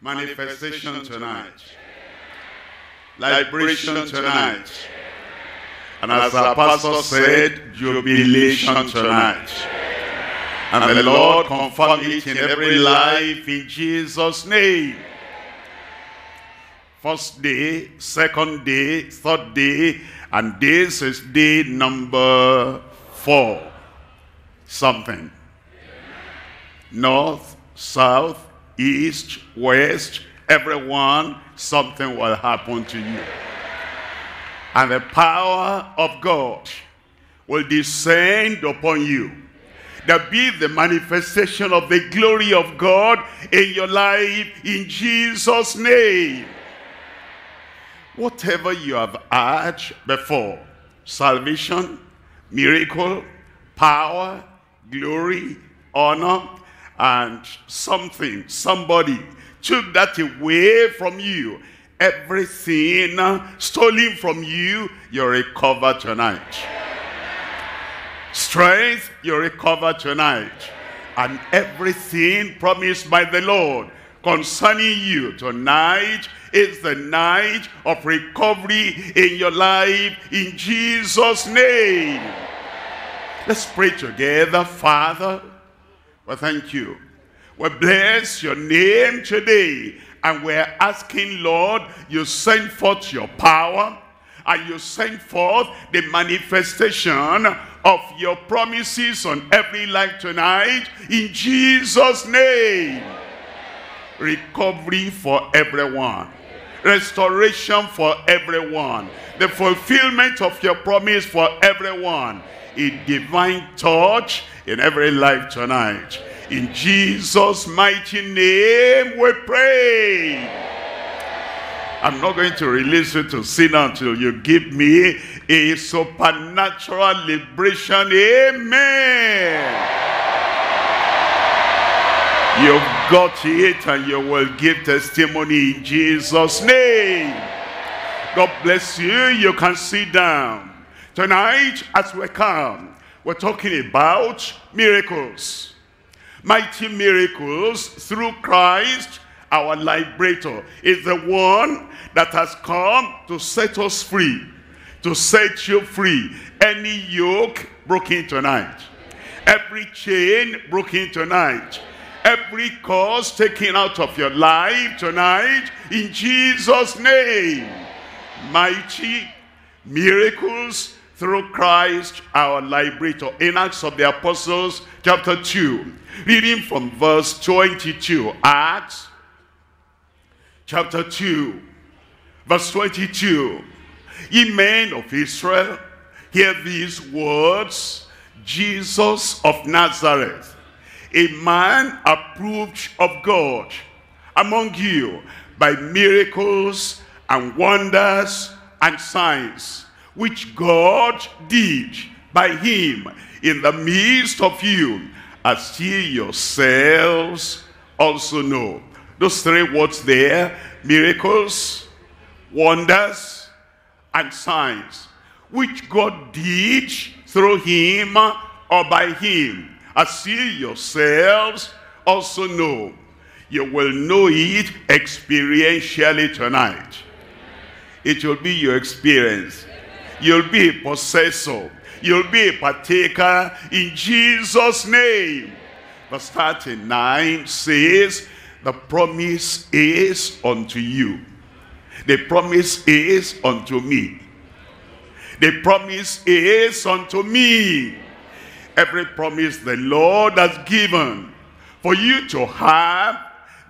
Manifestation tonight. Liberation tonight. And as our pastor said, jubilation tonight. And the Lord confirm it in every life in Jesus' name. First day, second day, third day, and this is day number four. Something. North, south, east, west, everyone, something will happen to you. And the power of God will descend upon you. There be the manifestation of the glory of God in your life in Jesus' name. Whatever you have had before, salvation, miracle, power, glory, honor, and something, somebody took that away from you. Everything stolen from you, you recover tonight. Strength, you recover tonight. And everything promised by the Lord concerning you tonight is the night of recovery in your life in Jesus' name. Let's pray together, Father. Well, thank you. We bless your name today. And we're asking, Lord, you send forth your power and you send forth the manifestation of your promises on every life tonight in Jesus' name. Recovery for everyone. Restoration for everyone. The fulfillment of your promise for everyone. A divine touch in every life tonight. In Jesus' mighty name we pray. I'm not going to release you to sin until you give me a supernatural liberation. Amen. You've got it and you will give testimony in Jesus' name. God bless you. You can sit down. Tonight, as we come, we're talking about miracles. Mighty miracles through Christ, our liberator, is the one that has come to set us free, to set you free. Any yoke broken tonight, every chain broken tonight, every cause taken out of your life tonight, in Jesus' name. Mighty miracles through Christ our liberator. In Acts of the Apostles chapter 2, reading from verse 22. Acts chapter 2, verse 22. Ye men of Israel, hear these words, Jesus of Nazareth, a man approved of God among you by miracles and wonders and signs which God did by him in the midst of you, as ye yourselves also know. Those three words there, miracles, wonders, and signs, which God did through him or by him, as ye yourselves also know. You will know it experientially tonight. It will be your experience You'll be a possessor. You'll be a partaker in Jesus' name. Verse 39 says, the promise is unto you. The promise is unto me. The promise is unto me. Every promise the Lord has given for you to have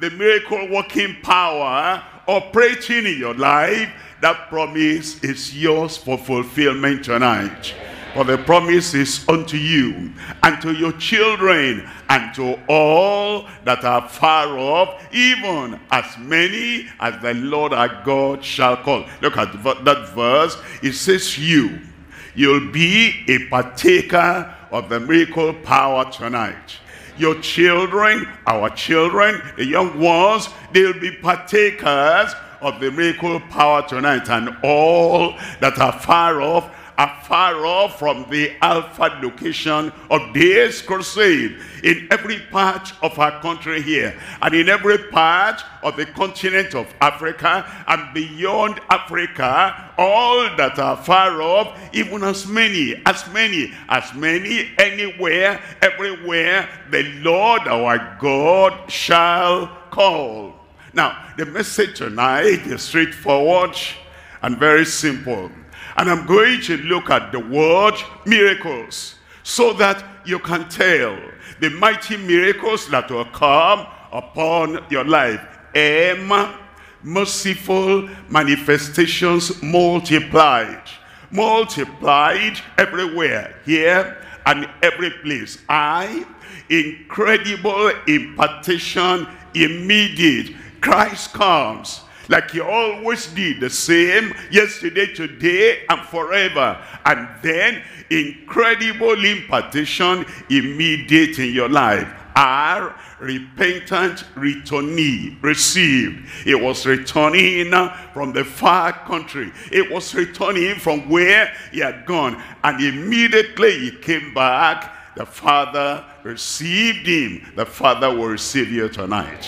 the miracle working power operating in your life that promise is yours for fulfillment tonight. For the promise is unto you, and to your children, and to all that are far off, even as many as the Lord our God shall call. Look at that verse. It says you. You'll be a partaker of the miracle power tonight. Your children, our children, the young ones, they'll be partakers of the miracle power tonight and all that are far off afar off from the alpha location of this crusade in every part of our country here and in every part of the continent of Africa and beyond Africa all that are far off even as many as many as many anywhere everywhere the Lord our God shall call. Now the message tonight is straightforward and very simple and I'm going to look at the word miracles so that you can tell the mighty miracles that will come upon your life. M, merciful manifestations multiplied. Multiplied everywhere, here and every place. I, incredible impartation, immediate. Christ comes like he always did the same yesterday today and forever. And then incredible impartation immediate in your life. Are repentant returnee received. It was returning from the far country. It was returning from where he had gone. And immediately he came back. The father received him. The father will receive you tonight.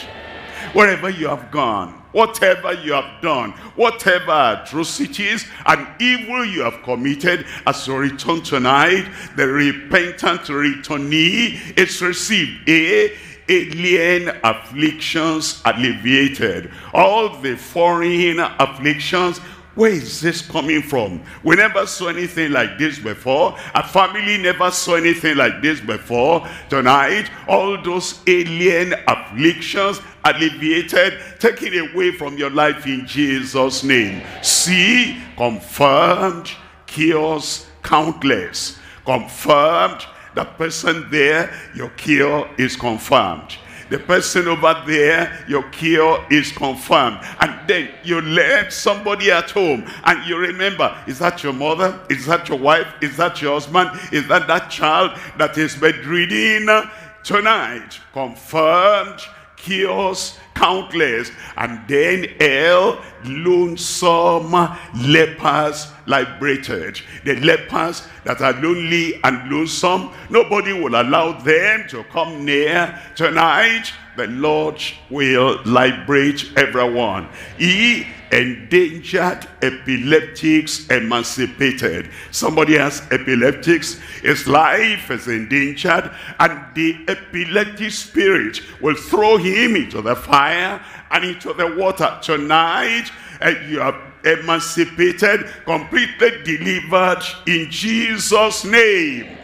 Wherever you have gone whatever you have done, whatever atrocities and evil you have committed, as you return tonight, the repentant returnee is received. A alien afflictions alleviated. All the foreign afflictions where is this coming from? We never saw anything like this before. Our family never saw anything like this before. Tonight, all those alien afflictions alleviated, taken away from your life in Jesus' name. See, confirmed, cures countless. Confirmed, the person there, your cure is confirmed the person over there, your cure is confirmed. And then you left somebody at home and you remember, is that your mother? Is that your wife? Is that your husband? Is that that child that is bedridden? Tonight, confirmed, cures countless. And then El, lonesome lepers liberated. The lepers that are lonely and lonesome, nobody will allow them to come near tonight. The Lord will liberate everyone. He endangered epileptics emancipated. Somebody has epileptics, his life is endangered, and the epileptic spirit will throw him into the fire and into the water. Tonight, uh, you are emancipated, completely delivered in Jesus' name.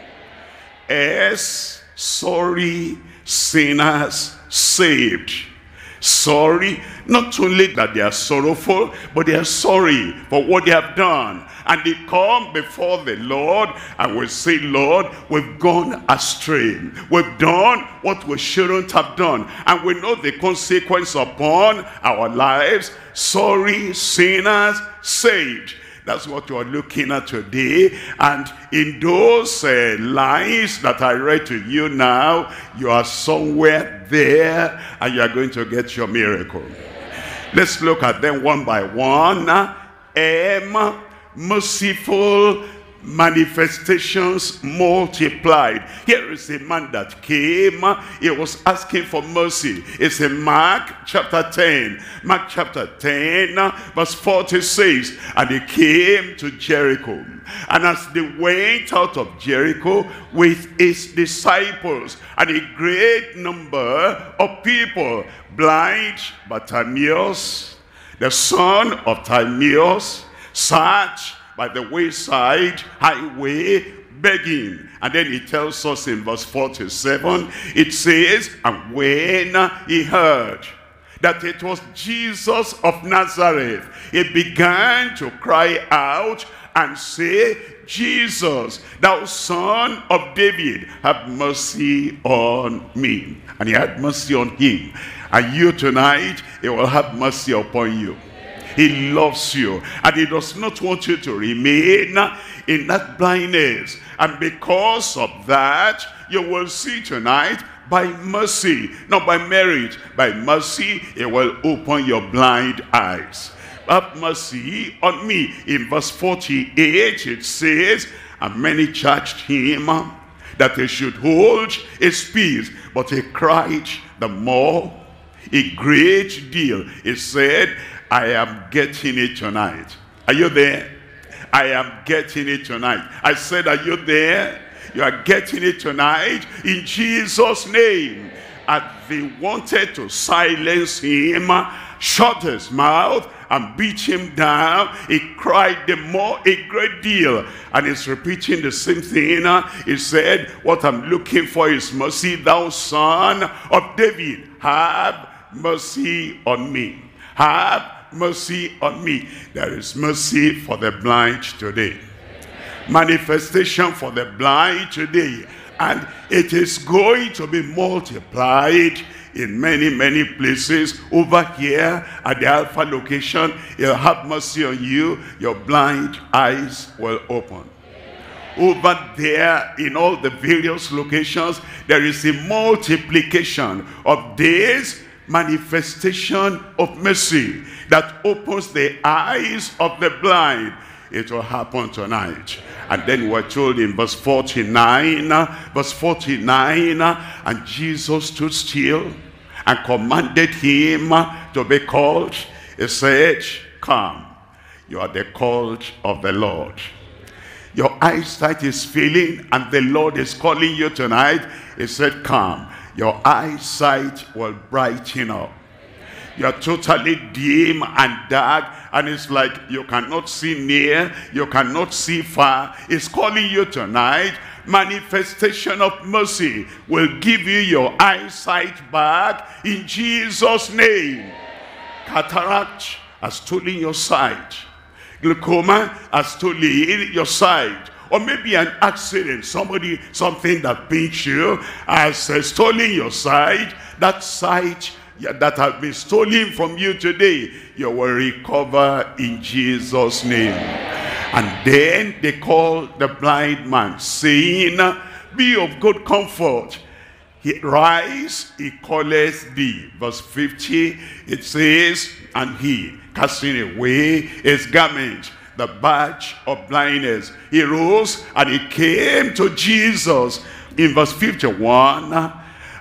As sorry sinners saved. Sorry, not only that they are sorrowful, but they are sorry for what they have done. And they come before the Lord and will say, Lord, we've gone astray. We've done what we shouldn't have done. And we know the consequence upon our lives. Sorry, sinners, saved. That's what you are looking at today. And in those uh, lines that I read to you now, you are somewhere there and you are going to get your miracle. Let's look at them one by one. M, merciful manifestations multiplied. Here is a man that came, uh, he was asking for mercy. It's in Mark chapter 10. Mark chapter 10, uh, verse 46. And he came to Jericho. And as they went out of Jericho with his disciples and a great number of people, blind Bartimaeus, the son of Timaeus, sat by the wayside highway begging. And then he tells us in verse 47, it says, and when he heard that it was Jesus of Nazareth, he began to cry out and say, Jesus, thou son of David, have mercy on me. And he had mercy on him. And you tonight, he will have mercy upon you. He loves you. And he does not want you to remain in that blindness. And because of that, you will see tonight by mercy, not by merit, by mercy, it will open your blind eyes. have mercy on me. In verse 48 it says, and many charged him that he should hold his peace. But he cried the more, a great deal. He said, I am getting it tonight. Are you there? I am getting it tonight. I said, are you there? You are getting it tonight in Jesus' name. And they wanted to silence him, shut his mouth, and beat him down. He cried the more a great deal. And he's repeating the same thing. He said, what I'm looking for is mercy, thou son of David. Have mercy on me. Have mercy on me. There is mercy for the blind today. Manifestation for the blind today. And it is going to be multiplied in many, many places. Over here at the Alpha location, he'll have mercy on you. Your blind eyes will open. Over there in all the various locations, there is a multiplication of days manifestation of mercy that opens the eyes of the blind. It will happen tonight. And then we're told in verse 49, verse 49, and Jesus stood still and commanded him to be called. He said, come, you are the called of the Lord. Your eyesight is failing and the Lord is calling you tonight. He said, come your eyesight will brighten up. You're totally dim and dark and it's like you cannot see near, you cannot see far. It's calling you tonight. Manifestation of mercy will give you your eyesight back in Jesus' name. Cataract has stolen your sight. Glaucoma has stolen your sight or maybe an accident, somebody, something that pinch you has uh, stolen your sight, that sight that has been stolen from you today, you will recover in Jesus' name. And then they call the blind man, saying, Be of good comfort. He rise, he calleth thee. Verse 50, it says, And he, casting away his garment, the badge of blindness. He rose and he came to Jesus. In verse 51,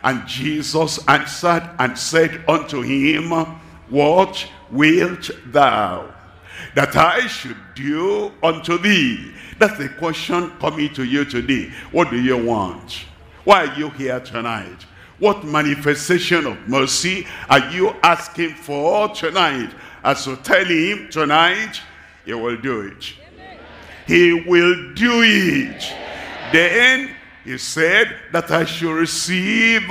and Jesus answered and said unto him, What wilt thou that I should do unto thee? That's the question coming to you today. What do you want? Why are you here tonight? What manifestation of mercy are you asking for tonight? As you tell him tonight, he will do it. He will do it. Then he said that I should receive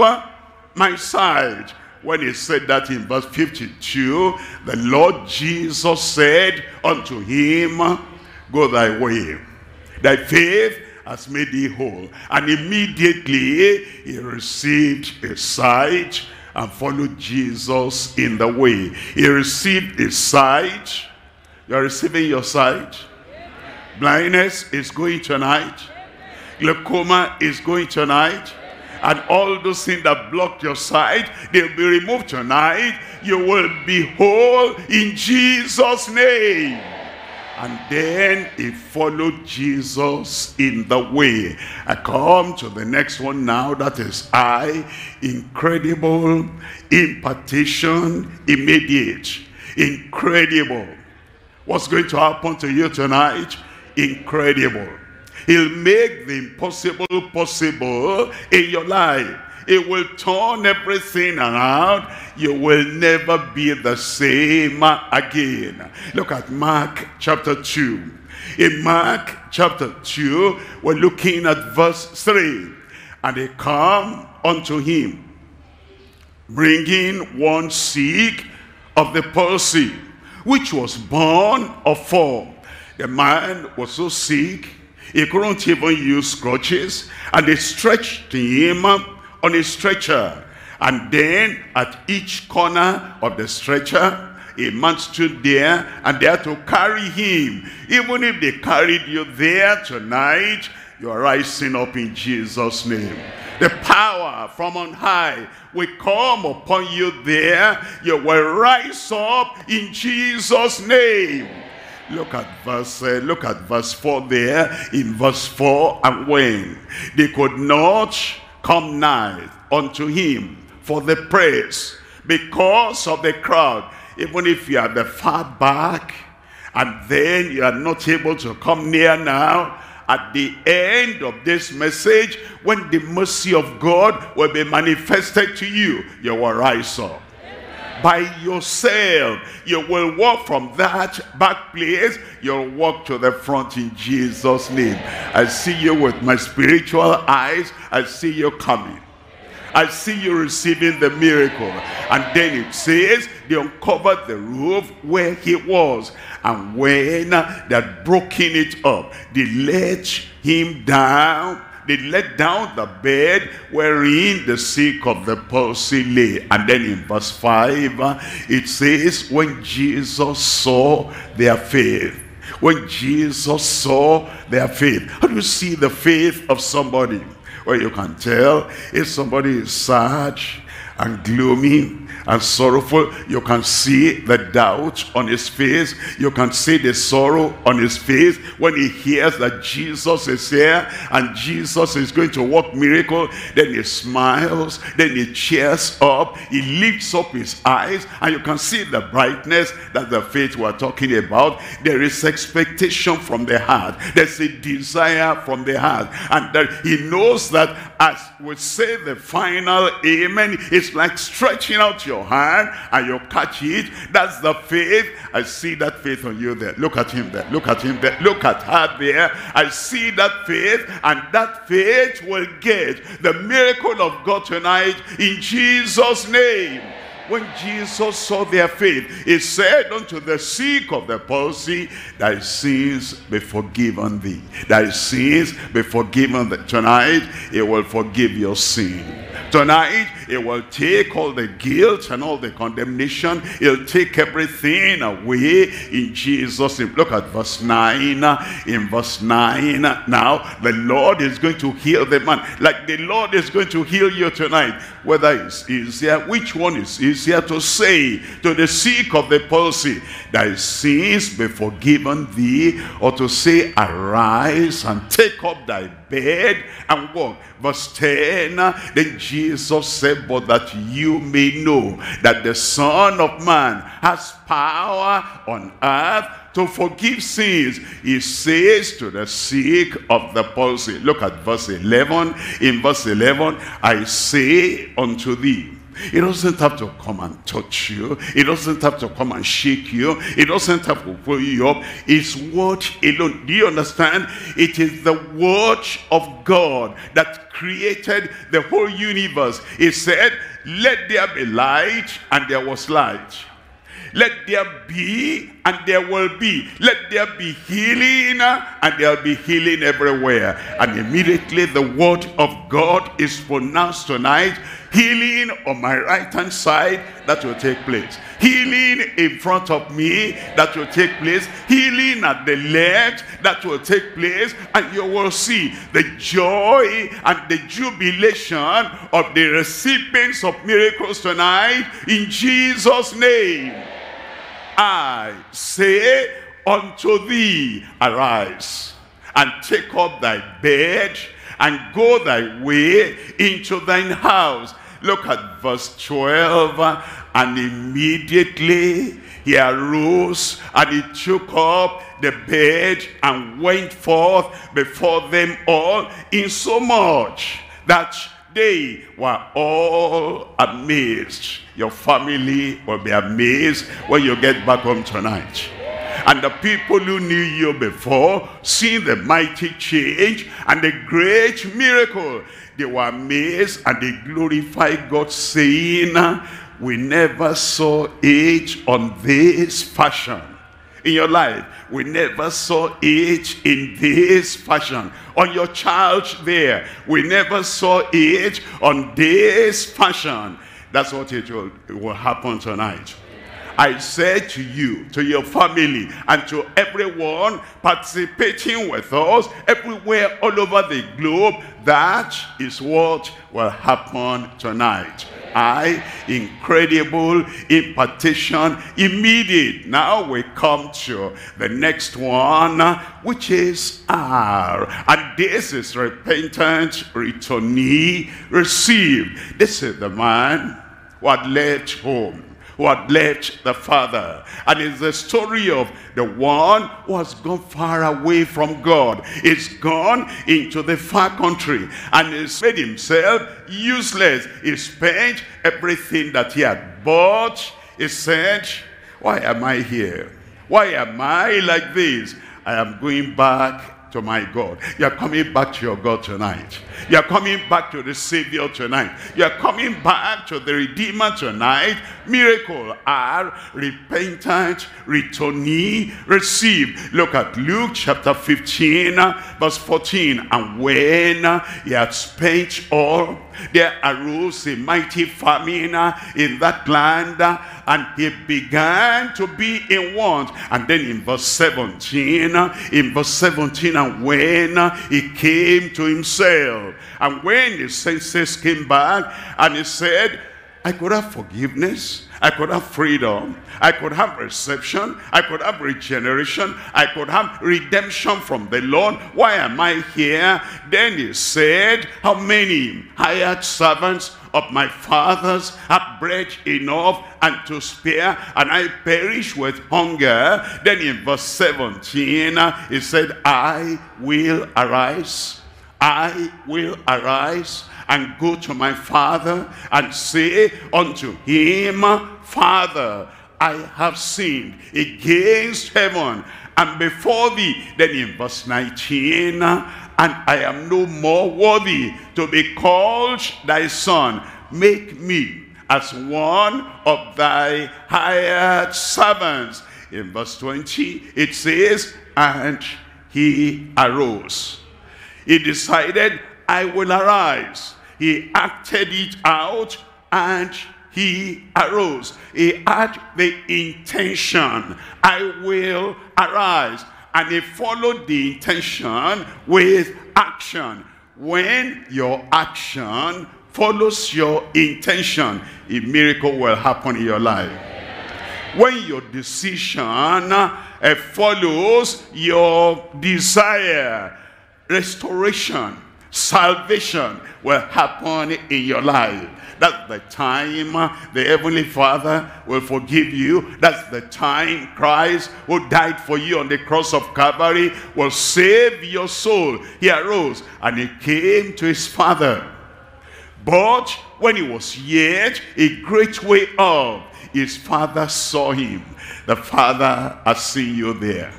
my sight. When he said that in verse 52, the Lord Jesus said unto him, Go thy way. Thy faith has made thee whole. And immediately he received his sight and followed Jesus in the way. He received his sight you're receiving your sight. Blindness is going tonight. Glaucoma is going tonight. And all those things that blocked your sight, they'll be removed tonight. You will be whole in Jesus' name. And then he followed Jesus in the way. I come to the next one now. That is I. Incredible impartation immediate. Incredible What's going to happen to you tonight? Incredible. He'll make the impossible possible in your life. It will turn everything around. You will never be the same again. Look at Mark chapter 2. In Mark chapter 2, we're looking at verse 3. And they come unto him, bringing one sick of the palsy which was borne of four. The man was so sick, he couldn't even use crutches, and they stretched him on a stretcher. And then at each corner of the stretcher, a man stood there, and they had to carry him. Even if they carried you there tonight, you are rising up in Jesus' name. The power from on high will come upon you there. You will rise up in Jesus' name. Look at verse, uh, look at verse 4 there. In verse 4, and when they could not come nigh unto him for the praise because of the crowd. Even if you are the far back, and then you are not able to come near now, at the end of this message, when the mercy of God will be manifested to you, you will rise up by yourself. You will walk from that back place. You'll walk to the front in Jesus' name. I see you with my spiritual eyes. I see you coming. I see you receiving the miracle. And then it says, they uncovered the roof where he was. And when they had broken it up, they let him down they let down the bed wherein the sick of the palsy lay. And then in verse 5, it says, when Jesus saw their faith, when Jesus saw their faith. How do you see the faith of somebody? Well, you can tell if somebody is sad and gloomy and sorrowful. You can see the doubt on his face. You can see the sorrow on his face when he hears that Jesus is here and Jesus is going to work miracle. Then he smiles, then he cheers up, he lifts up his eyes, and you can see the brightness that the faith we're talking about. There is expectation from the heart. There's a desire from the heart. And that he knows that as we say the final amen, it's like stretching out your hand and you catch it. That's the faith. I see that faith on you there. Look at him there. Look at him there. Look at her there. I see that faith and that faith will get the miracle of God tonight in Jesus' name when Jesus saw their faith, he said unto the sick of the palsy, thy sins be forgiven thee. Thy sins be forgiven thee. Tonight, he will forgive your sin. Tonight, it will take all the guilt and all the condemnation. He'll take everything away in Jesus' name. Look at verse 9. In verse 9, now the Lord is going to heal the man. Like the Lord is going to heal you tonight. Whether it's easier, which one is easier to say to the sick of the palsy, thy sins be forgiven thee, or to say, arise and take up thy bed and walk. Verse 10, then Jesus said, but that you may know that the Son of Man has power on earth to forgive sins. He says to the sick of the palsy. Look at verse 11. In verse 11, I say unto thee, it doesn't have to come and touch you. It doesn't have to come and shake you. It doesn't have to pull you up. It's word alone. Do you understand? It is the word of God that created the whole universe. It said, let there be light, and there was light. Let there be, and there will be. Let there be healing, and there'll be healing everywhere. And immediately the word of God is pronounced tonight Healing on my right hand side, that will take place. Healing in front of me, that will take place. Healing at the left, that will take place. And you will see the joy and the jubilation of the recipients of miracles tonight in Jesus' name. I say unto thee, arise and take up thy bed and go thy way into thine house Look at verse 12. And immediately he arose and he took up the bed and went forth before them all in so much that they were all amazed. Your family will be amazed when you get back home tonight. And the people who knew you before, seeing the mighty change and the great miracle, they were amazed and they glorified God saying, we never saw it on this fashion. In your life, we never saw it in this fashion. On your child there, we never saw it on this fashion. That's what it will, it will happen tonight. I said to you, to your family, and to everyone participating with us everywhere all over the globe, that is what will happen tonight. I, incredible impartation, immediate. Now we come to the next one, which is R. And this is repentance, returnee, received. This is the man who had left home who had left the father. And it's the story of the one who has gone far away from God. He's gone into the far country and he's made himself useless. He spent everything that he had bought. He said, why am I here? Why am I like this? I am going back to my God. You're coming back to your God tonight. You're coming back to the Savior tonight. You're coming back to the Redeemer tonight. Miracle are repentant, returnee, receive. Look at Luke chapter 15, verse 14. And when he had spent all, there arose a mighty famine in that land and he began to be in want. And then in verse 17, in verse 17, and when he came to himself, and when his senses came back, and he said, I could have forgiveness. I could have freedom. I could have reception. I could have regeneration. I could have redemption from the Lord. Why am I here? Then he said, how many hired servants of my fathers have bread enough and to spare, and I perish with hunger. Then in verse 17, he said, I will arise. I will arise and go to my father and say unto him, Father, I have sinned against heaven and before thee. Then in verse 19, and I am no more worthy to be called thy son. Make me as one of thy hired servants. In verse 20, it says, and he arose. He decided, I will arise he acted it out and he arose. He had the intention, I will arise. And he followed the intention with action. When your action follows your intention, a miracle will happen in your life. When your decision uh, follows your desire, restoration, salvation will happen in your life. That's the time uh, the Heavenly Father will forgive you. That's the time Christ who died for you on the cross of Calvary will save your soul. He arose and he came to his Father. But when he was yet a great way off, his Father saw him. The Father has seen you there.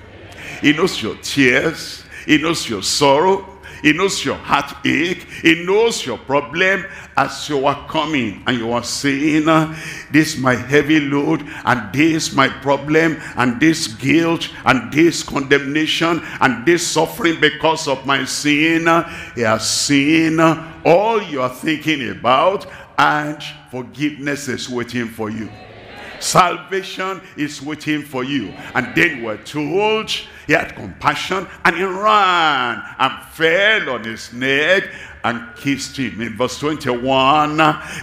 He knows your tears. He knows your sorrow. He knows your heartache. He knows your problem as you are coming and you are saying, ah, this my heavy load and this my problem and this guilt and this condemnation and this suffering because of my sin. Ah, he has seen ah, all you are thinking about and forgiveness is waiting for you. Salvation is waiting for you. And then we're told he had compassion and he ran and fell on his neck and kissed him. In verse 21,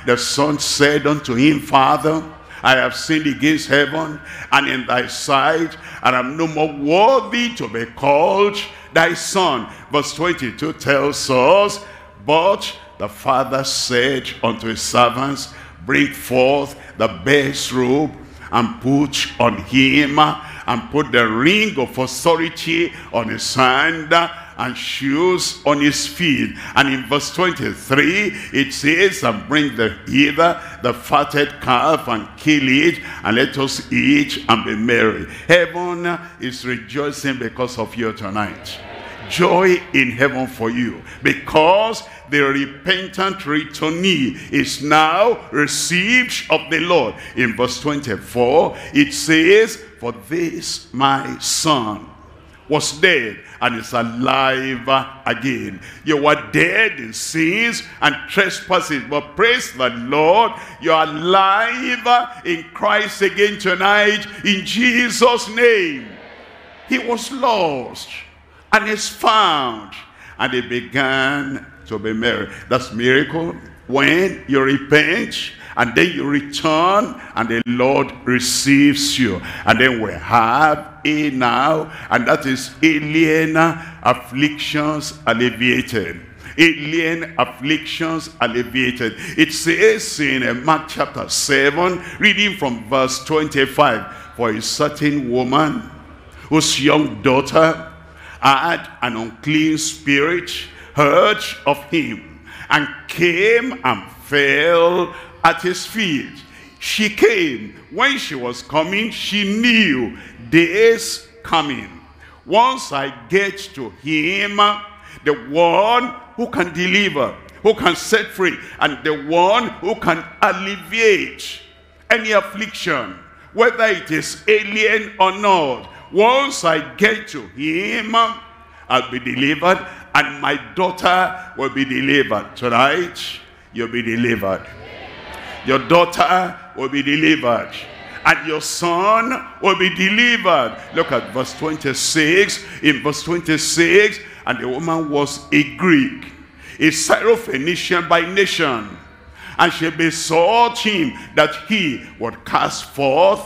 the son said unto him, Father, I have sinned against heaven and in thy sight, and I'm no more worthy to be called thy son. Verse 22 tells us, But the father said unto his servants, Bring forth the best robe and put on him and put the ring of authority on his hand and shoes on his feet. And in verse 23, it says, and bring the either the fatted calf and kill it, and let us eat and be merry. Heaven is rejoicing because of you tonight. Joy in heaven for you. Because the repentant returnee is now received of the Lord. In verse 24, it says, For this my son was dead and is alive again. You were dead in sins and trespasses, but praise the Lord, you are alive in Christ again tonight in Jesus' name. He was lost and is found and he began to be married. That's miracle. When you repent and then you return and the Lord receives you. And then we have a now, and that is alien afflictions alleviated. Alien afflictions alleviated. It says in uh, Mark chapter 7, reading from verse 25, For a certain woman whose young daughter had an unclean spirit heard of him and came and fell at his feet. She came. When she was coming, she knew days coming. Once I get to him, the one who can deliver, who can set free, and the one who can alleviate any affliction, whether it is alien or not. Once I get to him, I'll be delivered, and my daughter will be delivered. Tonight, you'll be delivered. Your daughter will be delivered. And your son will be delivered. Look at verse 26. In verse 26, and the woman was a Greek, a Syrophoenician by nation. And she besought him that he would cast forth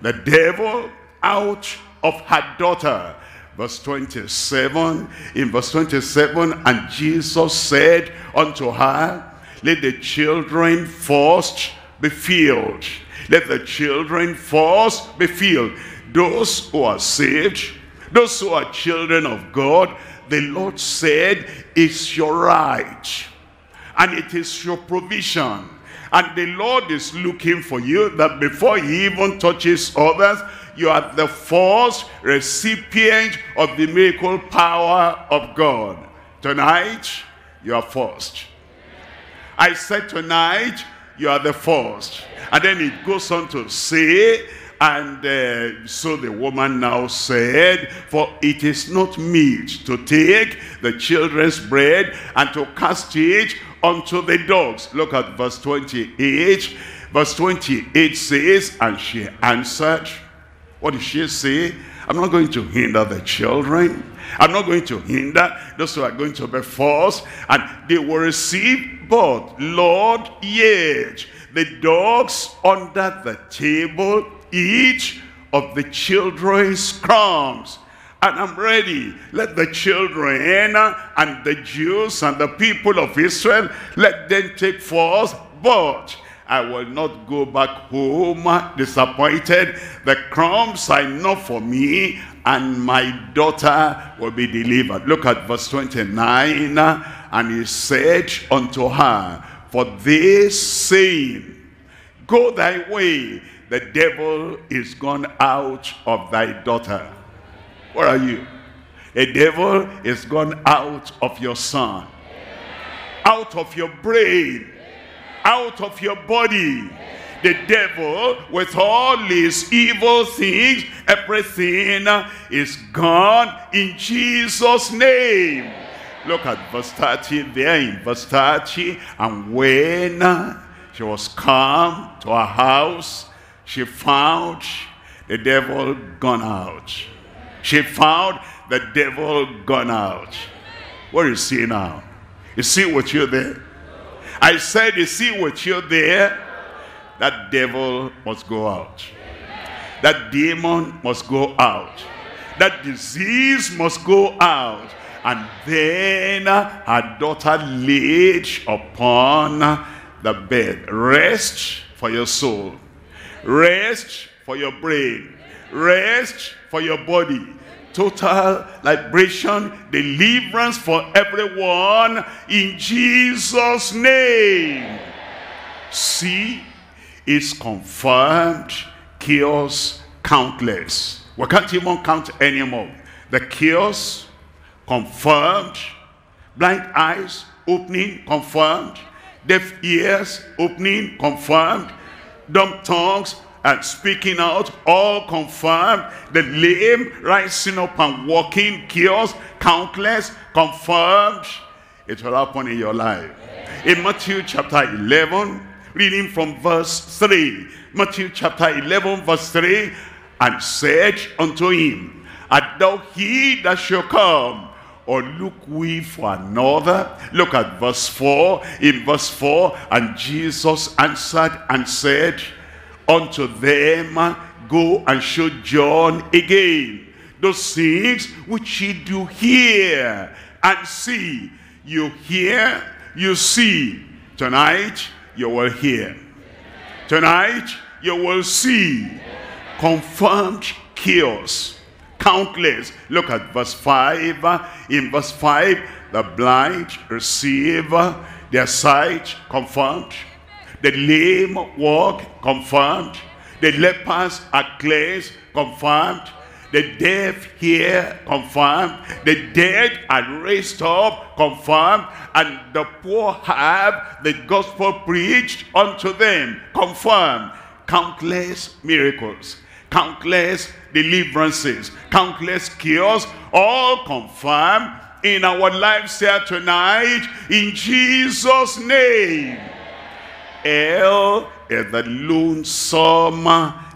the devil out of her daughter. Verse 27, in verse 27, and Jesus said unto her, let the children first be filled. Let the children first be filled. Those who are saved, those who are children of God, the Lord said, it's your right. And it is your provision. And the Lord is looking for you that before he even touches others, you are the first recipient of the miracle power of God. Tonight, you are first. I said tonight, you are the first. And then it goes on to say, and uh, so the woman now said, For it is not meet to take the children's bread and to cast it unto the dogs. Look at verse 28. Verse 28 says, And she answered, What did she say? I'm not going to hinder the children. I'm not going to hinder those who are going to be forced. And they will receive but Lord, yet the dogs under the table eat of the children's crumbs. And I'm ready. Let the children and the Jews and the people of Israel, let them take force. But I will not go back home disappointed. The crumbs are enough for me and my daughter will be delivered. Look at verse 29. And he said unto her, For this saying, Go thy way, the devil is gone out of thy daughter. Where are you? The devil is gone out of your son. Out of your brain out of your body. The devil, with all his evil things, everything is gone in Jesus' name. Look at verse 30 there in verse 30. And when she was come to her house, she found the devil gone out. She found the devil gone out. Where is he now? You see what you're there? I said, you see what you're there? That devil must go out. That demon must go out. That disease must go out. And then her daughter laid upon the bed. Rest for your soul. Rest for your brain. Rest for your body total liberation, deliverance for everyone in Jesus' name. See, it's confirmed, chaos countless. We can't even count anymore. The chaos confirmed, blind eyes opening confirmed, deaf ears opening confirmed, dumb tongues and speaking out, all confirmed, the lame rising up and walking, cures, countless, confirmed. It will happen in your life. In Matthew chapter 11, reading from verse 3. Matthew chapter 11, verse 3, and said unto him, Art thou he that shall come? Or look we for another? Look at verse 4. In verse 4, and Jesus answered and said, unto them go and show John again those things which ye do hear and see. You hear, you see. Tonight, you will hear. Tonight, you will see. Confirmed cures. Countless. Look at verse 5. In verse 5, the blind receive their sight confirmed the lame walk, confirmed. The lepers are cleansed, confirmed. The deaf hear, confirmed. The dead are raised up, confirmed. And the poor have the gospel preached unto them, confirmed. Countless miracles, countless deliverances, countless cures, all confirmed in our lives here tonight, in Jesus' name. Hell is the lonesome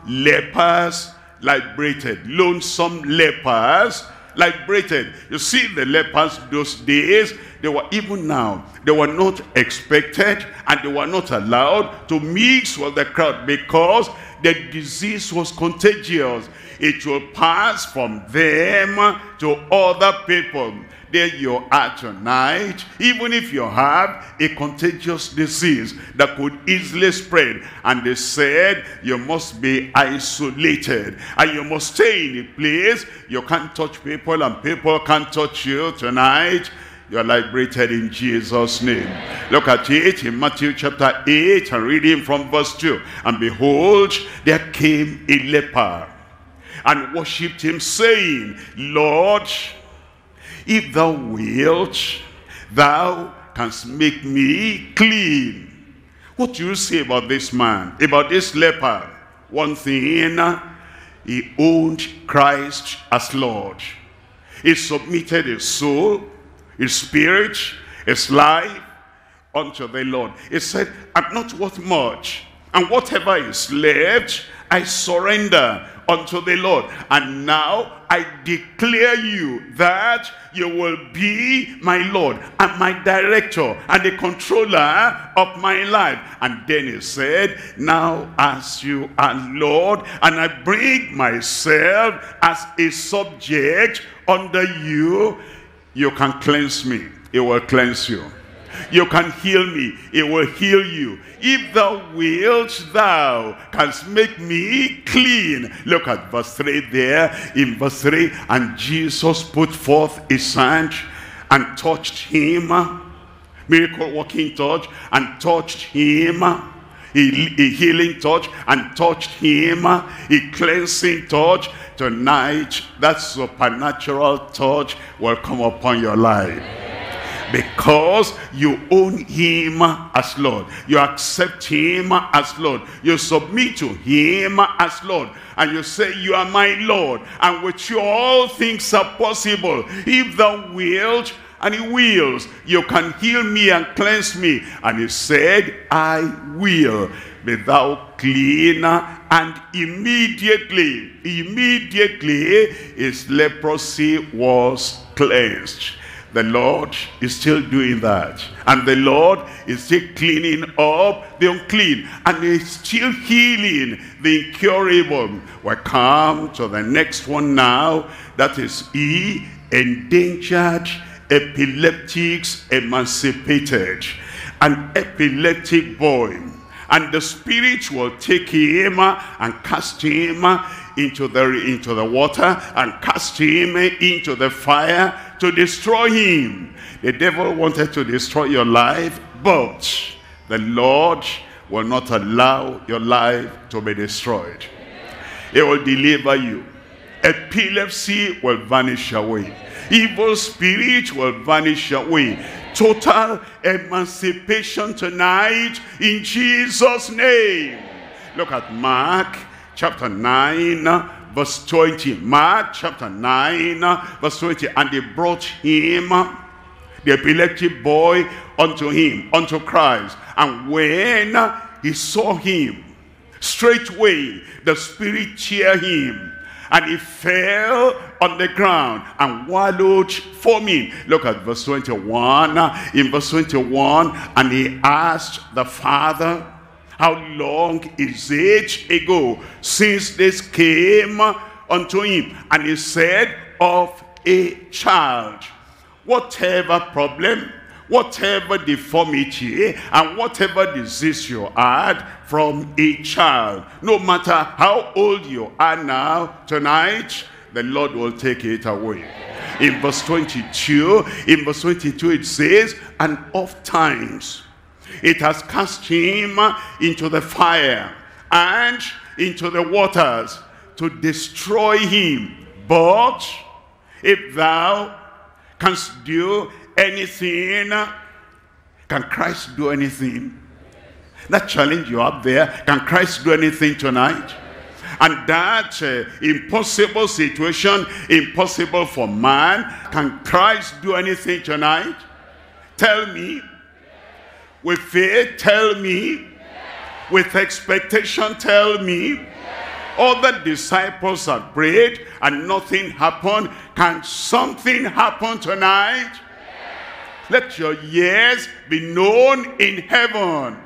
lepers liberated. Lonesome lepers liberated. You see the lepers those days, they were even now, they were not expected and they were not allowed to mix with the crowd because the disease was contagious. It will pass from them to other people there you are tonight, even if you have a contagious disease that could easily spread. And they said you must be isolated and you must stay in a place. You can't touch people and people can't touch you tonight. You are liberated in Jesus' name. Look at it in Matthew chapter 8 and reading from verse 2. And behold, there came a leper and worshipped him, saying, Lord, if thou wilt, thou canst make me clean. What do you say about this man, about this leper? One thing, he owned Christ as Lord. He submitted his soul, his spirit, his life unto the Lord. He said, I'm not worth much. And whatever is left, I surrender unto the Lord. And now I declare you that you will be my Lord and my director and the controller of my life. And then he said, now as you are Lord and I bring myself as a subject under you, you can cleanse me. It will cleanse you. You can heal me. It will heal you. If thou wilt, thou canst make me clean. Look at verse 3 there. In verse 3, and Jesus put forth his hand and touched him. Miracle working touch and touched him. A, a healing touch and touched him. A cleansing touch. Tonight, that supernatural touch will come upon your life because you own him as Lord. You accept him as Lord. You submit to him as Lord. And you say, you are my Lord. And with you all things are possible. If thou wilt, and he wills, you can heal me and cleanse me. And he said, I will be thou clean. And immediately, immediately his leprosy was cleansed. The Lord is still doing that. And the Lord is still cleaning up the unclean. And he's still healing the incurable. We come to the next one now. That is E, endangered epileptics emancipated. An epileptic boy. And the spirit will take him and cast him into the, into the water and cast him into the fire to destroy him. The devil wanted to destroy your life, but the Lord will not allow your life to be destroyed. He will deliver you. Epilepsy will vanish away. Evil spirit will vanish away. Total emancipation tonight in Jesus' name. Look at Mark chapter 9, verse 20. Mark chapter 9, verse 20. And they brought him, the epileptic boy, unto him, unto Christ. And when he saw him, straightway the spirit cheered him and he fell on the ground and wallowed foaming. Look at verse 21. In verse 21, and he asked the father, how long is it ago since this came unto him? And he said, of a child. Whatever problem, whatever deformity, and whatever disease you had from a child, no matter how old you are now, tonight, the Lord will take it away. In verse 22, in verse 22 it says, and oft times it has cast him into the fire and into the waters to destroy him. But if thou canst do anything, can Christ do anything? That challenge you have there, can Christ do anything tonight? And that uh, impossible situation, impossible for man, can Christ do anything tonight? Tell me, with faith, tell me. With expectation, tell me. Other disciples have prayed and nothing happened. Can something happen tonight? Let your yes be known in heaven.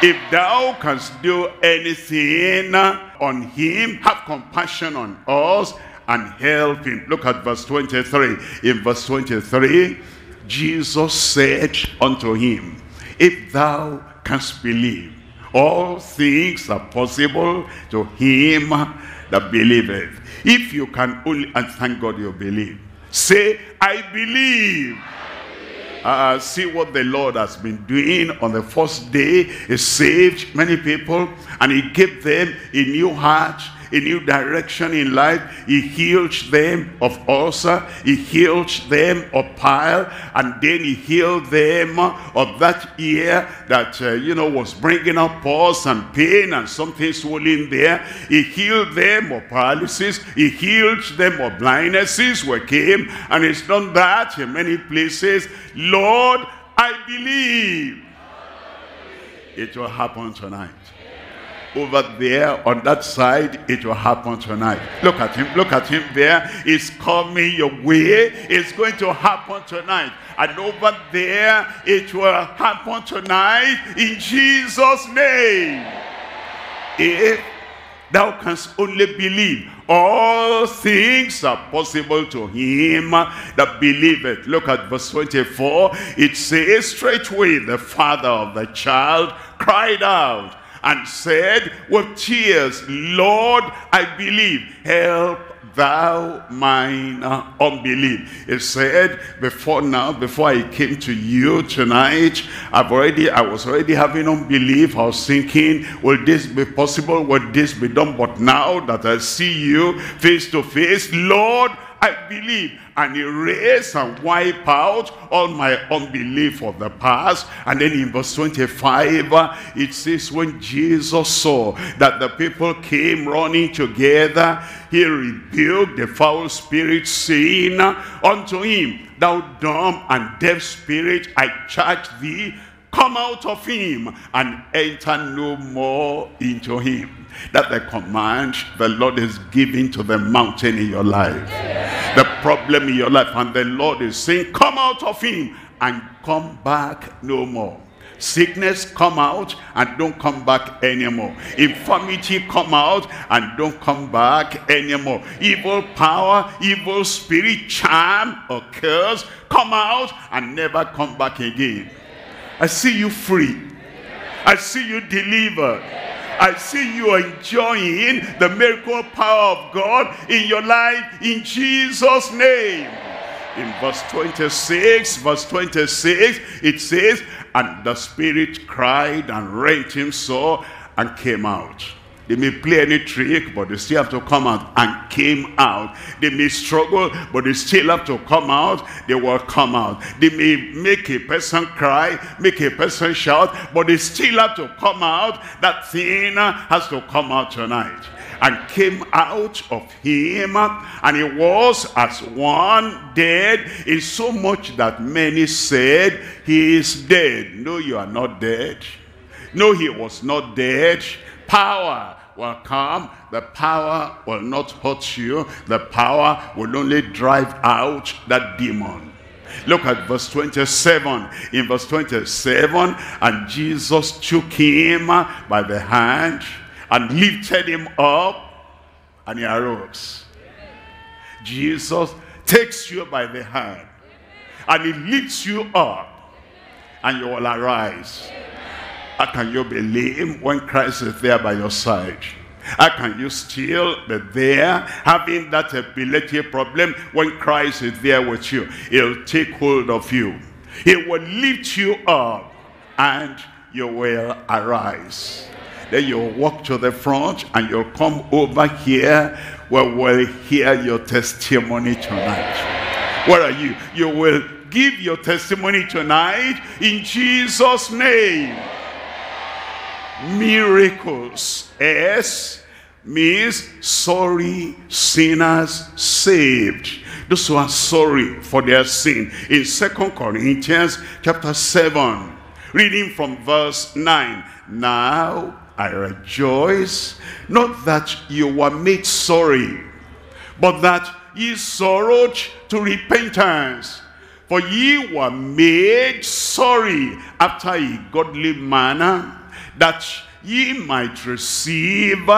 If thou canst do anything on him, have compassion on us and help him. Look at verse 23. In verse 23, Jesus said unto him, If thou canst believe, all things are possible to him that believeth. If you can only, and thank God you believe. Say, I believe. Uh, see what the Lord has been doing on the first day. He saved many people and he gave them a new heart a new direction in life. He healed them of ulcer. He healed them of pile. And then he healed them of that ear that, uh, you know, was bringing up pulse and pain and something swollen there. He healed them of paralysis. He healed them of blindnesses where came. And he's done that in many places. Lord, I believe. It will happen tonight over there on that side it will happen tonight. Look at him look at him there. It's coming your way. It's going to happen tonight. And over there it will happen tonight in jesus name. If thou canst only believe all things are possible to him that believeth. Look at verse 24 it says straightway the father of the child cried out and said with tears, Lord, I believe, help thou mine unbelief. He said, before now, before I came to you tonight, I've already, I was already having unbelief. I was thinking, will this be possible? Will this be done? But now that I see you face to face, Lord, I believe and erase and wipe out all my unbelief of the past. And then in verse 25, uh, it says, when Jesus saw that the people came running together, he rebuked the foul spirit, saying unto him, Thou dumb and deaf spirit, I charge thee, come out of him and enter no more into him. That the command the Lord is giving to the mountain in your life. The problem in your life. And the Lord is saying, come out of him and come back no more. Sickness come out and don't come back anymore. Infirmity come out and don't come back anymore. Evil power, evil spirit, charm or curse come out and never come back again. I see you free. I see you delivered. I see you enjoying the miracle power of God in your life in Jesus' name. In verse 26, verse 26, it says, And the Spirit cried and rent him sore and came out. They may play any trick, but they still have to come out and came out. They may struggle, but they still have to come out. They will come out. They may make a person cry, make a person shout, but they still have to come out. That thing has to come out tonight and came out of him and he was as one dead in so much that many said he is dead no you are not dead no he was not dead power will come the power will not hurt you the power will only drive out that demon Look at verse 27. In verse 27, and Jesus took him by the hand and lifted him up and he arose. Jesus takes you by the hand and he lifts you up and you will arise. How can you believe when Christ is there by your side? How can you still be there having that ability problem when Christ is there with you? He'll take hold of you. He will lift you up and you will arise. Then you'll walk to the front and you'll come over here where we'll hear your testimony tonight. Where are you? You will give your testimony tonight in Jesus' name. Miracles. S means sorry sinners saved. Those who are sorry for their sin. In Second Corinthians chapter 7, reading from verse 9. Now I rejoice, not that you were made sorry, but that ye sorrowed to repentance. For ye were made sorry after a godly manner, that ye might receive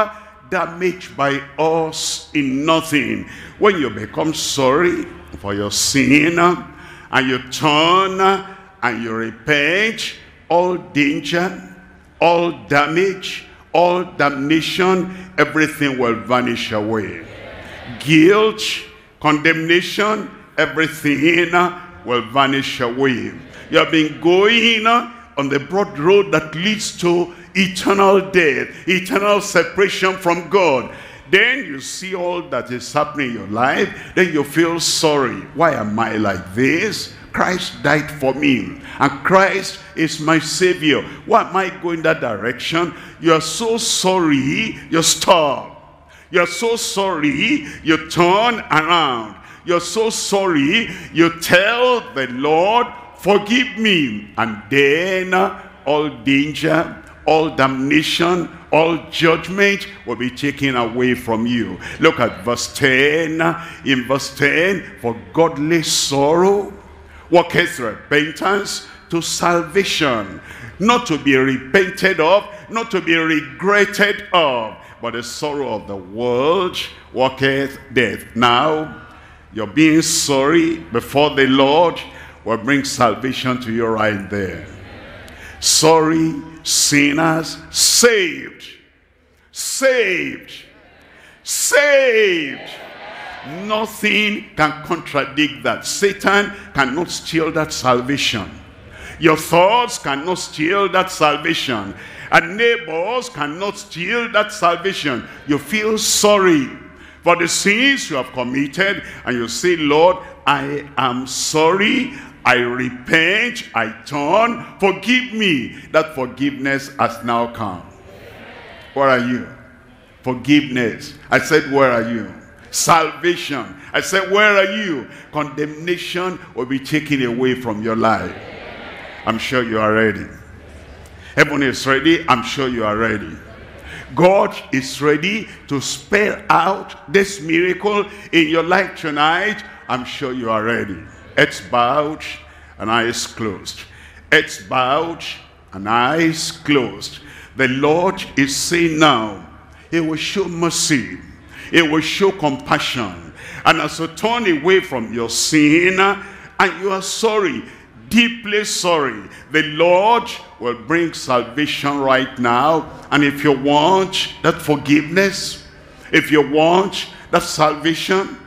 damage by us in nothing. When you become sorry for your sin, and you turn and you repent, all danger, all damage, all damnation, everything will vanish away. Guilt, condemnation, everything will vanish away. You have been going on the broad road that leads to eternal death, eternal separation from God. Then you see all that is happening in your life. Then you feel sorry. Why am I like this? Christ died for me. And Christ is my Savior. Why am I going that direction? You are so sorry, you stop. You're so sorry, you turn around. You're so sorry, you tell the Lord, forgive me. And then all danger, all damnation, all judgment will be taken away from you. Look at verse 10. In verse 10, for godly sorrow worketh repentance to salvation, not to be repented of, not to be regretted of, but the sorrow of the world worketh death. Now, you're being sorry before the Lord will bring salvation to you right there. Sorry sinners saved. Saved. Saved. Nothing can contradict that. Satan cannot steal that salvation. Your thoughts cannot steal that salvation. And neighbors cannot steal that salvation. You feel sorry for the sins you have committed. And you say, Lord, I am sorry. I repent. I turn. Forgive me. That forgiveness has now come. Where are you? Forgiveness. I said, where are you? Salvation. I said, where are you? Condemnation will be taken away from your life. I'm sure you are ready. Heaven is ready. I'm sure you are ready. God is ready to spell out this miracle in your life tonight. I'm sure you are ready. Heads bowed and eyes closed. Heads bowed and eyes closed. The Lord is saying now, he will show mercy. He will show compassion. And as you turn away from your sin and you are sorry, deeply sorry, the Lord will bring salvation right now. And if you want that forgiveness, if you want that salvation,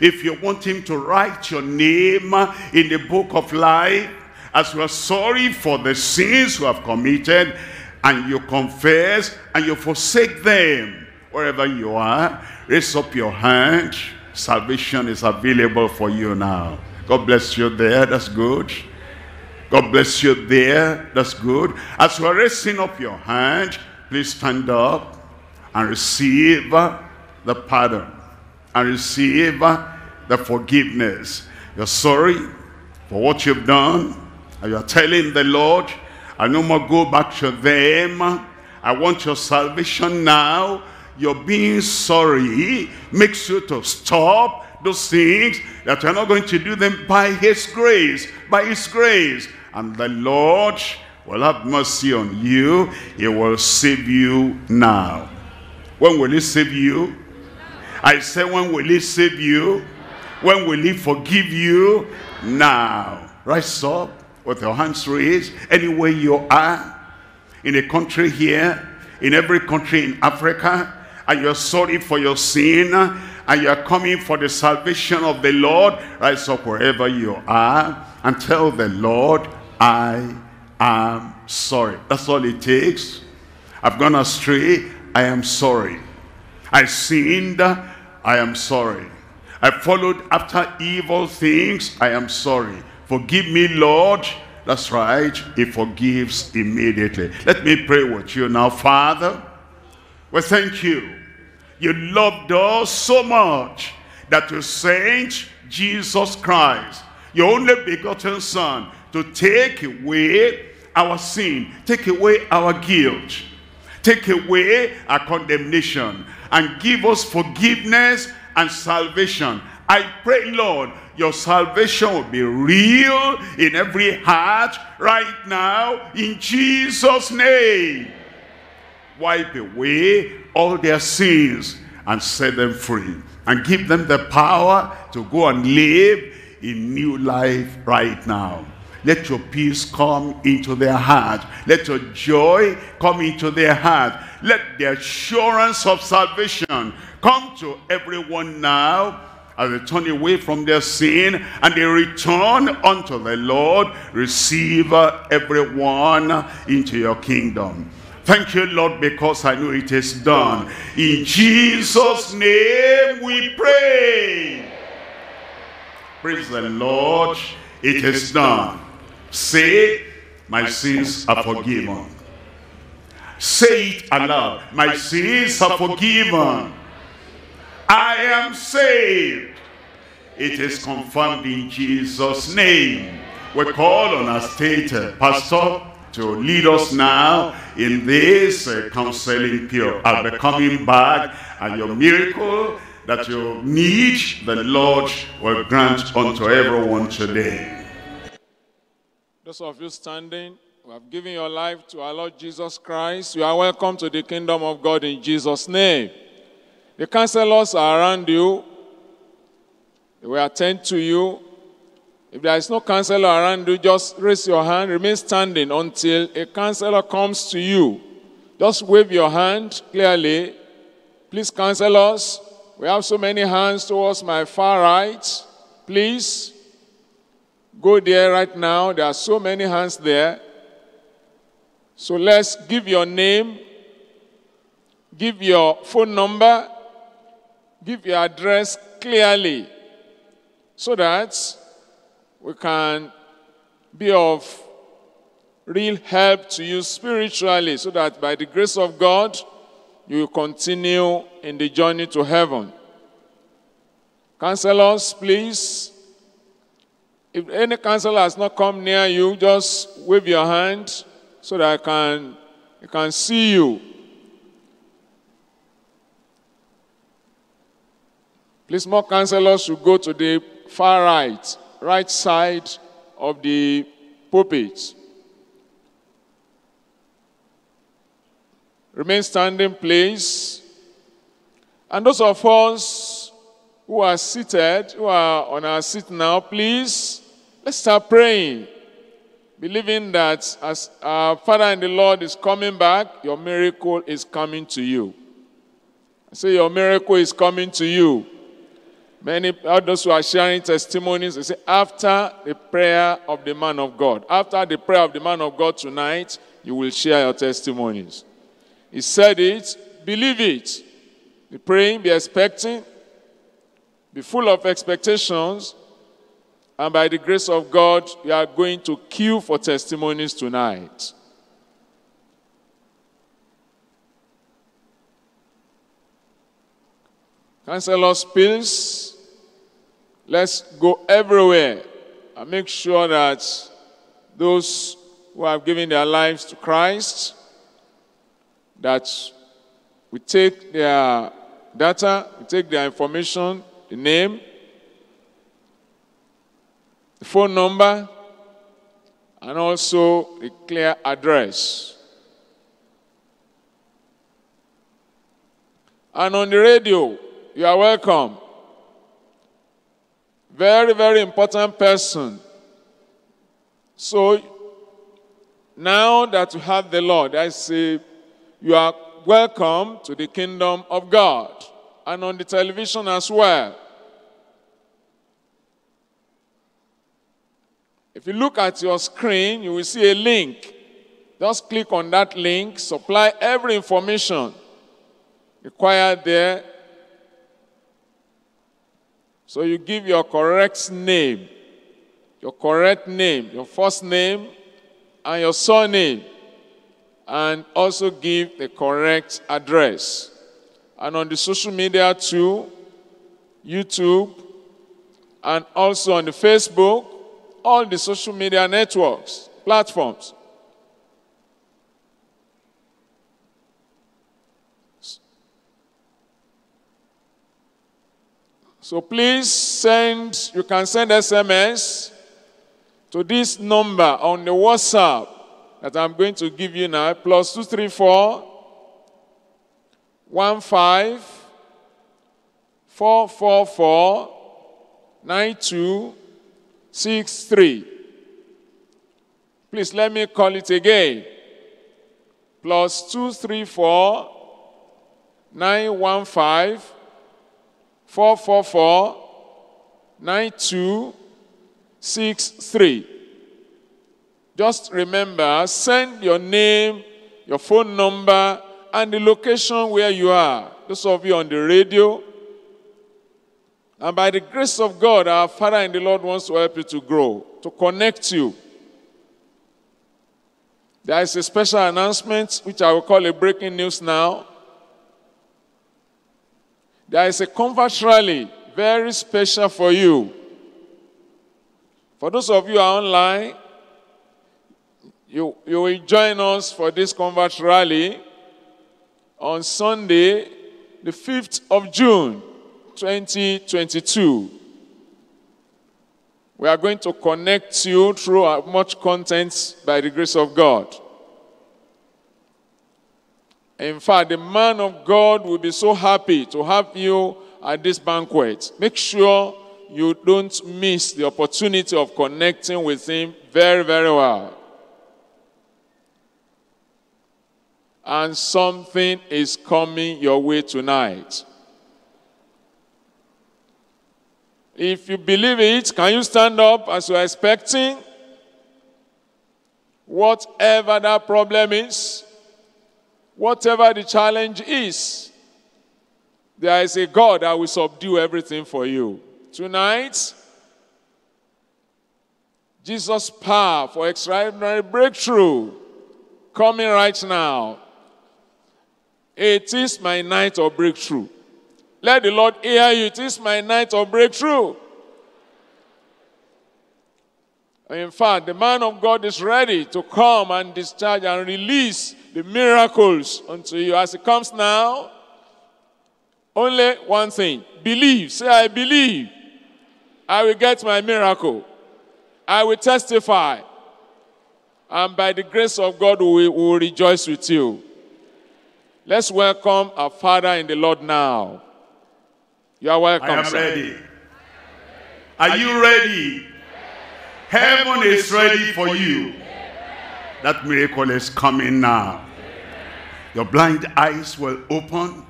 if you want him to write your name in the book of life, as you are sorry for the sins you have committed, and you confess and you forsake them, wherever you are, raise up your hand. Salvation is available for you now. God bless you there. That's good. God bless you there. That's good. As you are raising up your hand, please stand up and receive the pardon and receive the forgiveness. You're sorry for what you've done. And you're telling the Lord, I no more go back to them. I want your salvation now. Your being sorry makes you to stop those things that you're not going to do them by his grace. By his grace. And the Lord will have mercy on you. He will save you now. When will he save you? I say, when will he save you? When will he forgive you? Now. Rise up with your hands raised. Anywhere you are. In a country here. In every country in Africa. And you're sorry for your sin. And you're coming for the salvation of the Lord. Rise up wherever you are. And tell the Lord, I am sorry. That's all it takes. I've gone astray. I am sorry. I sinned. I am sorry. I followed after evil things. I am sorry. Forgive me, Lord. That's right. He forgives immediately. Let me pray with you now. Father, Well, thank you. You loved us so much that you sent Jesus Christ, your only begotten Son, to take away our sin, take away our guilt, take away our condemnation, and give us forgiveness and salvation. I pray, Lord, your salvation will be real in every heart right now in Jesus' name. Wipe away all their sins and set them free and give them the power to go and live in new life right now. Let your peace come into their heart. Let your joy come into their heart. Let the assurance of salvation come to everyone now as they turn away from their sin and they return unto the Lord. Receive uh, everyone into your kingdom. Thank you, Lord, because I know it is done. In Jesus' name we pray. Praise the Lord. It is done. Say, my sins are forgiven. Say it aloud. My sins are forgiven. I am saved. It is confirmed in Jesus' name. We call on our state pastor to lead us now in this uh, counseling period. I'll be coming back and your miracle that you need, the Lord will grant unto everyone today. Those of you standing, who have given your life to our Lord Jesus Christ, you are welcome to the kingdom of God in Jesus' name. The counselors are around you. They will attend to you. If there is no counselor around you, just raise your hand, remain standing until a counselor comes to you. Just wave your hand clearly. Please, counselors, we have so many hands towards my far right. Please go there right now. There are so many hands there. So let's give your name, give your phone number, give your address clearly so that we can be of real help to you spiritually so that by the grace of God you will continue in the journey to heaven. Counselors, please, if any counselor has not come near you, just wave your hand so that I can, I can see you. Please, more counselors should go to the far right, right side of the pulpit. Remain standing, please. And those of us who are seated, who are on our seat now, please, let's start praying. Believing that as our Father in the Lord is coming back, your miracle is coming to you. I say, Your miracle is coming to you. Many others who are sharing testimonies, they say, after the prayer of the man of God, after the prayer of the man of God tonight, you will share your testimonies. He said it, believe it. Be praying, be expecting, be full of expectations, and by the grace of God, you are going to queue for testimonies tonight. Counselors, please, let's go everywhere and make sure that those who have given their lives to Christ, that we take their data, we take their information, the name, phone number, and also a clear address. And on the radio, you are welcome. Very, very important person. So now that you have the Lord, I say you are welcome to the kingdom of God. And on the television as well. If you look at your screen, you will see a link. Just click on that link, supply every information required there so you give your correct name, your correct name, your first name, and your surname, and also give the correct address. And on the social media too, YouTube, and also on the Facebook, all the social media networks, platforms. So please send, you can send SMS to this number on the WhatsApp that I'm going to give you now, plus 234 15 444 9263. Please let me call it again. Plus 234 915 444 9263. Just remember, send your name, your phone number, and the location where you are. Those of you on the radio. And by the grace of God, our Father in the Lord wants to help you to grow, to connect you. There is a special announcement, which I will call a breaking news now. There is a convert rally, very special for you. For those of you are online, you, you will join us for this convert rally on Sunday, the 5th of June, 2022. We are going to connect you through much content by the grace of God. In fact, the man of God will be so happy to have you at this banquet. Make sure you don't miss the opportunity of connecting with him very, very well. And something is coming your way tonight. If you believe it, can you stand up as you're expecting? Whatever that problem is, Whatever the challenge is, there is a God that will subdue everything for you. Tonight, Jesus' power for extraordinary breakthrough coming right now. It is my night of breakthrough. Let the Lord hear you. It is my night of breakthrough. In fact, the man of God is ready to come and discharge and release the miracles unto you. As it comes now, only one thing believe. Say, I believe. I will get my miracle. I will testify. And by the grace of God, we will rejoice with you. Let's welcome our Father in the Lord now. You are welcome. I am sir. ready. Are you ready? Heaven is ready for you. That miracle is coming now. Your blind eyes will open.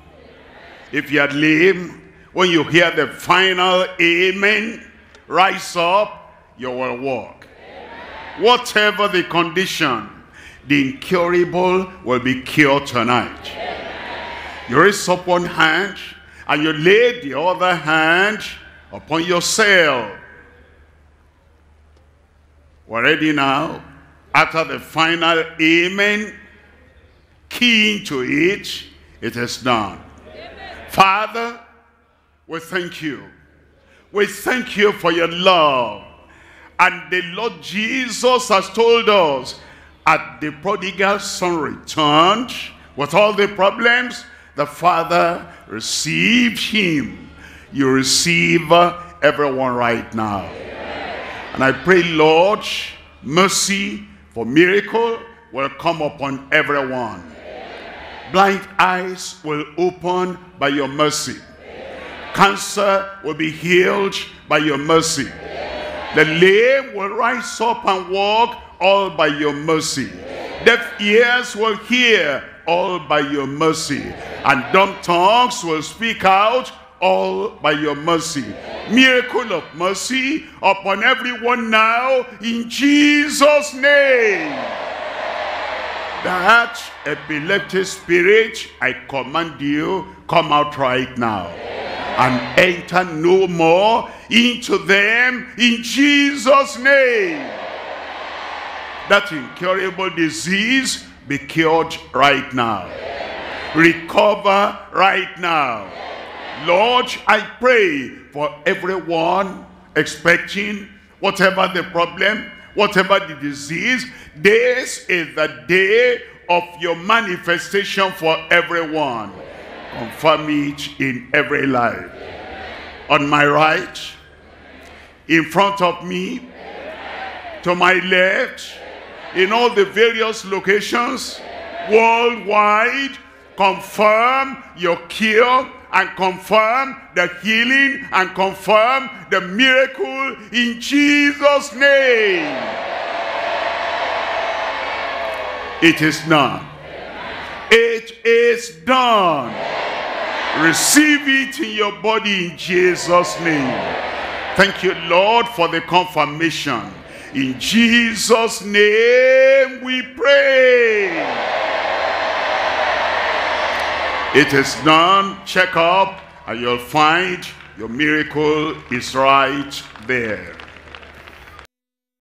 If you are lame, When you hear the final amen, rise up, you will walk. Whatever the condition, the incurable will be cured tonight. You raise up one hand and you laid the other hand upon yourself. We're ready now. After the final amen, key into it, it is done. Father, we thank you. We thank you for your love. And the Lord Jesus has told us, at the prodigal son returned, with all the problems, the Father received him. You receive uh, everyone right now. And I pray, Lord, mercy for miracle will come upon everyone. Blind eyes will open by your mercy. Cancer will be healed by your mercy. The lame will rise up and walk all by your mercy. Deaf ears will hear all by your mercy. And dumb tongues will speak out all by your mercy. Miracle of mercy upon everyone now in Jesus' name. That epileptic spirit, I command you, come out right now. And enter no more into them in Jesus' name. That incurable disease be cured right now. Recover right now. Lord, I pray for everyone expecting whatever the problem, whatever the disease, this is the day of your manifestation for everyone. Confirm it in every life. On my right, in front of me, to my left, in all the various locations, worldwide, confirm your cure and confirm the healing and confirm the miracle in Jesus' name. It is done. It is done. Receive it in your body in Jesus' name. Thank you, Lord, for the confirmation. In Jesus' name we pray. It is done. Check up and you'll find your miracle is right there.